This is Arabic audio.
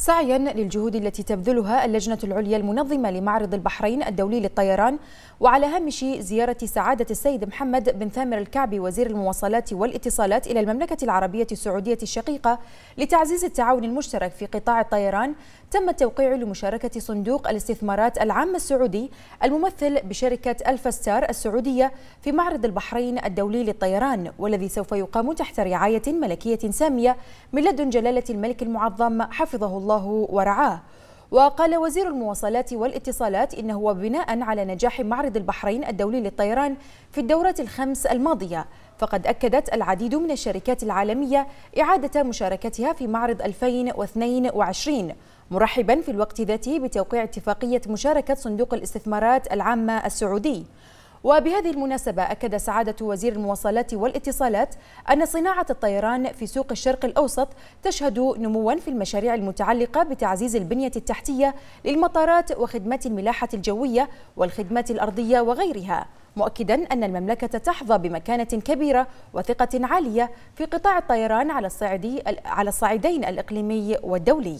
سعيا للجهود التي تبذلها اللجنة العليا المنظمة لمعرض البحرين الدولي للطيران وعلى هامش زيارة سعادة السيد محمد بن ثامر الكعبي وزير المواصلات والاتصالات إلى المملكة العربية السعودية الشقيقة لتعزيز التعاون المشترك في قطاع الطيران. تم التوقيع لمشاركة صندوق الاستثمارات العامة السعودي الممثل بشركة ألفا ستار السعودية في معرض البحرين الدولي للطيران والذي سوف يقام تحت رعاية ملكية سامية من لدن جلالة الملك المعظم حفظه الله. ورعاه. وقال وزير المواصلات والاتصالات إنه وبناء على نجاح معرض البحرين الدولي للطيران في الدورات الخمس الماضية. فقد أكدت العديد من الشركات العالمية إعادة مشاركتها في معرض 2022 مرحبا في الوقت ذاته بتوقيع اتفاقية مشاركة صندوق الاستثمارات العامة السعودي. وبهذه المناسبة أكد سعادة وزير المواصلات والاتصالات أن صناعة الطيران في سوق الشرق الأوسط تشهد نموا في المشاريع المتعلقة بتعزيز البنية التحتية للمطارات وخدمات الملاحة الجوية والخدمات الأرضية وغيرها مؤكدا أن المملكة تحظى بمكانة كبيرة وثقة عالية في قطاع الطيران على الصعيدين الإقليمي والدولي.